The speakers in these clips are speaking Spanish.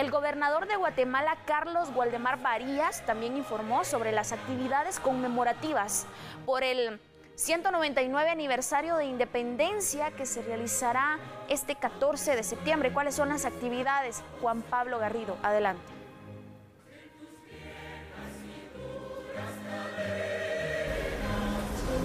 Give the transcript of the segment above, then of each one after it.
El gobernador de Guatemala, Carlos Waldemar Varías, también informó sobre las actividades conmemorativas por el 199 aniversario de independencia que se realizará este 14 de septiembre. ¿Cuáles son las actividades? Juan Pablo Garrido, adelante.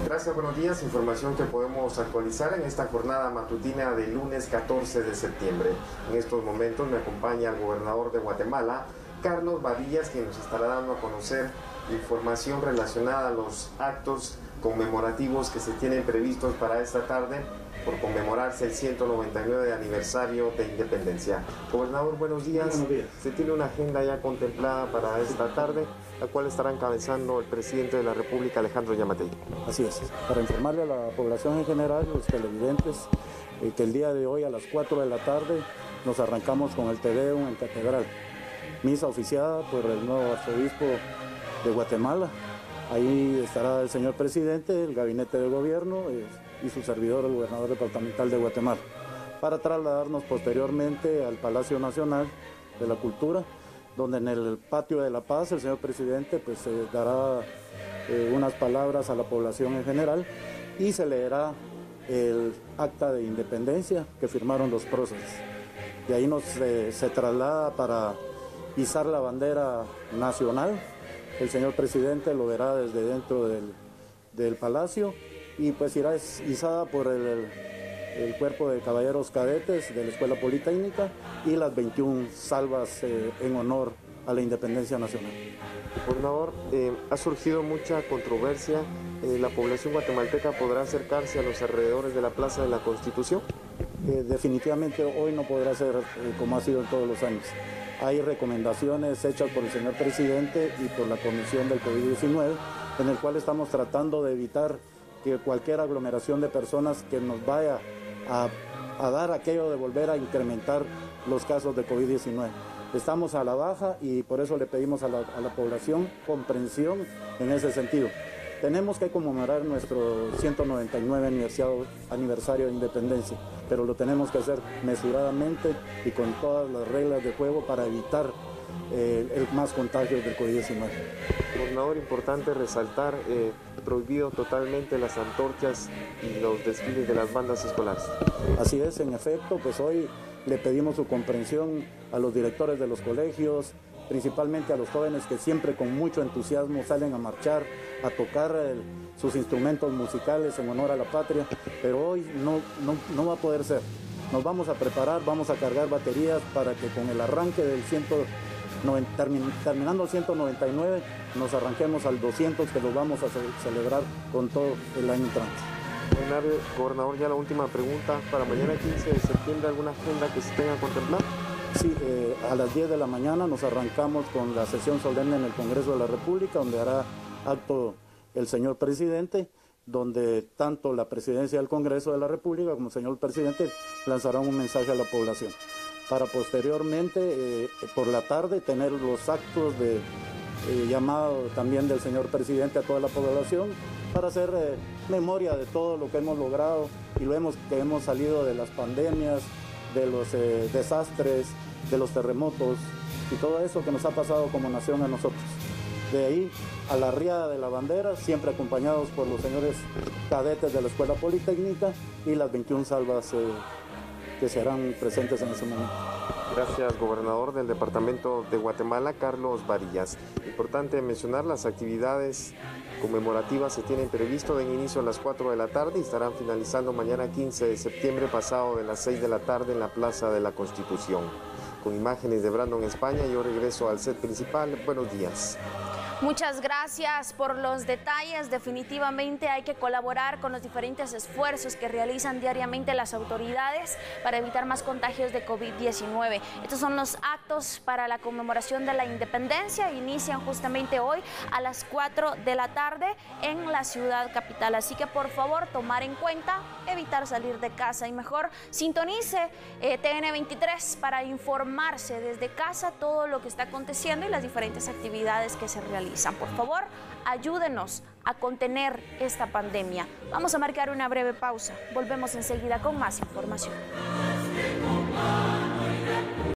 Gracias, buenos días. Información que podemos actualizar en esta jornada matutina del lunes 14 de septiembre. En estos momentos me acompaña el gobernador de Guatemala, Carlos Badillas, quien nos estará dando a conocer información relacionada a los actos conmemorativos que se tienen previstos para esta tarde por conmemorarse el 199 aniversario de independencia. Gobernador, buenos días. Buenos días. Se tiene una agenda ya contemplada para esta tarde, la cual estará encabezando el presidente de la República, Alejandro Yamatei. Así es, para informarle a la población en general, los televidentes, eh, que el día de hoy a las 4 de la tarde nos arrancamos con el Tedeum en Catedral. Misa oficiada por el nuevo arzobispo de Guatemala. Ahí estará el señor presidente, el gabinete de gobierno eh, y su servidor, el gobernador departamental de Guatemala, para trasladarnos posteriormente al Palacio Nacional de la Cultura, donde en el patio de la paz el señor presidente pues dará eh, unas palabras a la población en general y se leerá el acta de independencia que firmaron los próceres. De ahí nos eh, se traslada para izar la bandera nacional. El señor presidente lo verá desde dentro del, del palacio y pues irá izada por el, cuerpo de caballeros cadetes de la Escuela Politécnica y las 21 salvas eh, en honor a la independencia nacional. Gobernador, eh, ha surgido mucha controversia. Eh, la población guatemalteca podrá acercarse a los alrededores de la Plaza de la Constitución. Eh, definitivamente hoy no podrá ser como ha sido en todos los años. Hay recomendaciones hechas por el señor presidente y por la Comisión del COVID-19 en el cual estamos tratando de evitar cualquier aglomeración de personas que nos vaya a, dar aquello de volver a incrementar los casos de COVID-19. Estamos a la baja y por eso le pedimos a la, población comprensión en ese sentido. Tenemos que conmemorar nuestro 199 aniversario, aniversario de independencia, pero lo tenemos que hacer mesuradamente y con todas las reglas de juego para evitar eh, el más contagio del COVID-19. Gobernador, importante resaltar, eh, prohibido totalmente las antorchas y los desfiles de las bandas escolares. Así es, en efecto, pues hoy le pedimos su comprensión a los directores de los colegios, principalmente a los jóvenes que siempre con mucho entusiasmo salen a marchar, a tocar el- sus instrumentos musicales en honor a la patria, pero hoy no, no, no va a poder ser. Nos vamos a preparar, vamos a cargar baterías para que con el arranque del 190, termin- terminando el 199, nos arranquemos al 200 que lo vamos a ce- celebrar con todo el año entrante. Gobernador, ya la última pregunta. Para mañana 15 de septiembre, ¿alguna agenda que se tenga contemplada? Sí, eh, a las 10 de la mañana nos arrancamos con la sesión solemne en el Congreso de la República, donde hará acto el señor presidente, donde tanto la presidencia del Congreso de la República como el señor presidente lanzarán un mensaje a la población. Para posteriormente, eh, por la tarde, tener los actos de eh, llamado también del señor presidente a toda la población para hacer eh, memoria de todo lo que hemos logrado y lo hemos, que hemos salido de las pandemias, de los desastres, de los terremotos y todo eso que nos ha pasado como nación a nosotros. De ahí a la riada de la bandera, siempre acompañados por los señores cadetes de la Escuela Politécnica y las 21 salvas eh, que serán presentes en ese momento. Gracias, gobernador del departamento de Guatemala, Carlos Varillas. Importante mencionar las actividades conmemorativas se tienen previsto de inicio a las 4 de la tarde y estarán finalizando mañana 15 de septiembre pasado de las 6 de la tarde en la Plaza de la Constitución. Con imágenes de Brandon España, yo regreso al set principal. Buenos días. Muchas gracias por los detalles. Definitivamente hay que colaborar con los diferentes esfuerzos que realizan diariamente las autoridades para evitar más contagios de COVID-19. Estos son los actos para la conmemoración de la independencia. Inician justamente hoy a las 4 de la tarde en la ciudad capital. Así que por favor tomar en cuenta evitar salir de casa y mejor sintonice eh, TN23 para informarse desde casa todo lo que está aconteciendo y las diferentes actividades que se Por favor, ayúdenos a contener esta pandemia. Vamos a marcar una breve pausa. Volvemos enseguida con más información.